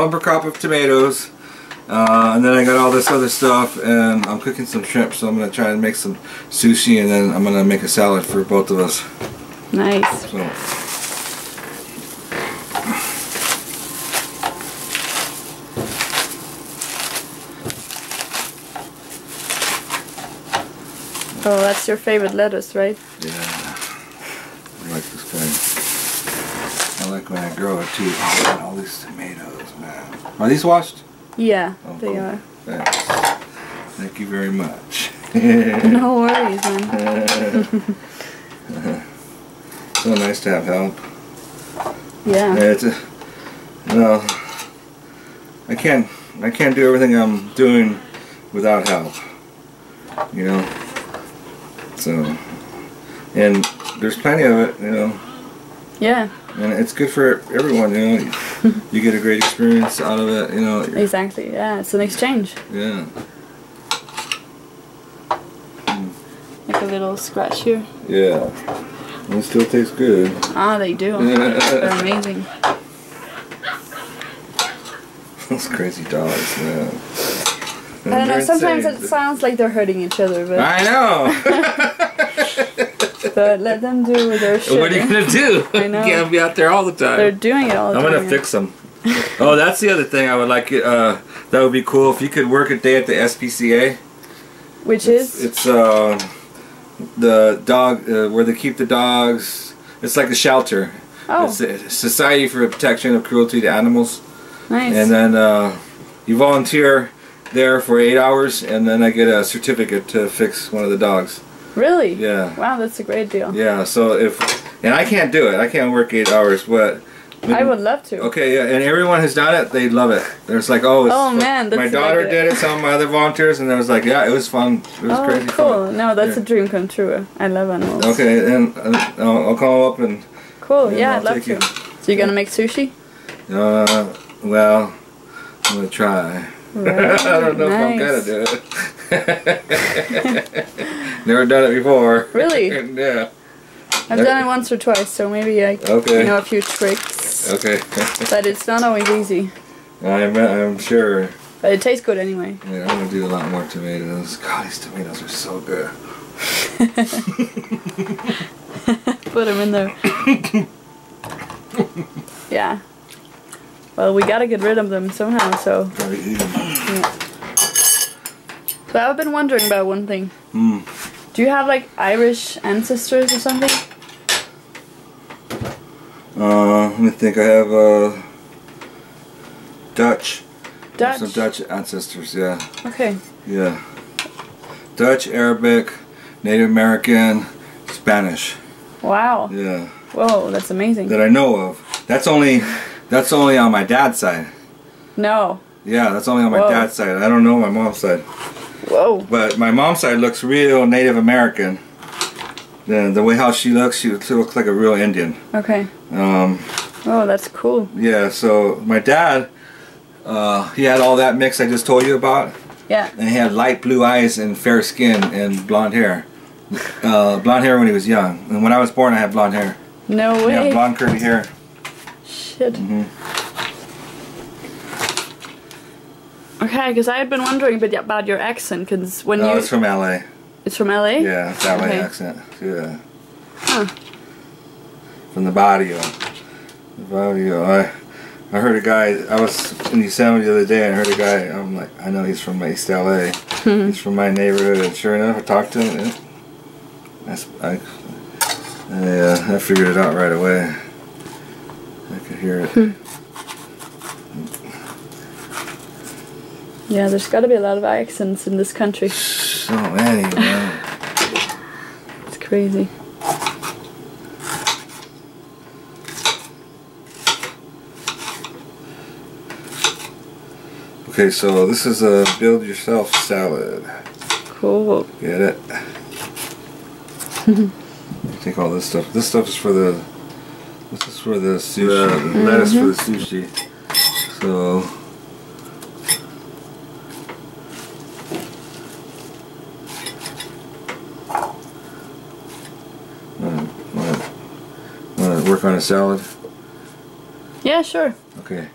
Bumper crop of tomatoes. Uh, and then I got all this other stuff and I'm cooking some shrimp so I'm going to try and make some sushi and then I'm going to make a salad for both of us. Nice. So. Oh, that's your favorite lettuce, right? Yeah. I like this guy. I like when I grow it too. Oh, man, all these tomatoes, man. Are these washed? Yeah, Oh, they cool. are. Thanks. Thank you very much. No worries, man. so nice to have help. Yeah. Yeah, it's a, well, I can't, I can't do everything I'm doing without help. You know. So, and there's plenty of it, you know, Yeah, and it's good for everyone. You know, you get a great experience out of it. You know. exactly. Yeah, it's an exchange. Yeah. Like a little scratch here. Yeah. And it still tastes good. Ah, they do. They're amazing. Those crazy dogs, man. I don't know, sometimes insane. it sounds like they're hurting each other, but, I know. but let them do their shit. what are you gonna do? I know. You can't be out there all the time. They're doing it all the I'm time. gonna fix them. oh, that's the other thing I would like. Uh, that would be cool if you could work a day at the SPCA. Which is? It's uh, the dog uh, where they keep the dogs. It's like a shelter. oh, It's a Society for the Protection of Cruelty to Animals. nice. And then uh, you volunteer there for eight hours, and then I get a certificate to fix one of the dogs. Really? Yeah. Wow, that's a great deal. Yeah. So if and I can't do it. I can't work eight hours, but I would love to. Okay, yeah, and everyone has done it, they love it. There's like, oh, it's Oh, man, my daughter like did it. Some of my other volunteers, and I was like, yeah, it was fun. It was Oh, crazy cool. fun. No, that's Yeah. a dream come true. I love animals. Okay, and uh, I'll, I'll call up and Cool. Yeah, Yeah, I'll I'd love to. you. So you're gonna make sushi? uh, well, I'm gonna try. Right. I don't know nice. if I'm gonna do it. Never done it before. Really? yeah. I've done it once or twice, so maybe I Okay. know a few tricks. Okay. But it's not always easy. I'm I'm sure. But it tastes good anyway. Yeah, I'm gonna do a lot more tomatoes. God, these tomatoes are so good. Put them in there. yeah. Well, we gotta get rid of them somehow, so. Gotta eat 'em. So I've been wondering about one thing. Mm. Do you have like Irish ancestors or something? Uh, let me think. I have uh, Dutch. Dutch? Some Dutch ancestors. Yeah, Okay. yeah. Dutch, Arabic, Native American, Spanish. Wow. Yeah, Whoa, that's amazing. that I know of. That's only that's only on my dad's side. No. Yeah, that's only on my Whoa. dad's side. I don't know my mom's side. Whoa. But my mom's side looks real Native American. The the way how she looks, she looks like a real Indian. Okay. Um, Oh, that's cool. yeah. So my dad, uh, he had all that mix I just told you about. Yeah. and he had light blue eyes and fair skin and blonde hair. Uh, blonde hair when he was young, and when I was born, I had blonde hair. No way. Yeah, blonde curly hair. Shit. Mhm. Okay, because I had been wondering about your accent, because when No, you it's from LA. it's from LA. Yeah, it's LA Okay. accent. Yeah. Huh. From the barrio. The barrio. I, I heard a guy. I was in Yosemite the other day, and I heard a guy. I'm like, I know he's from East LA. he's from my neighborhood, and sure enough, I talked to him. And that's I. I, uh, I figured it out right away. I could hear it. Yeah, there's got to be a lot of accents in this country. So many. It's crazy. Okay, so this is a build yourself salad. Cool. Get it? Take all this stuff. This stuff is for the. This is for the sushi. The lettuce for the mm-hmm. sushi. So. Want to work on a salad? Yeah, sure. Okay.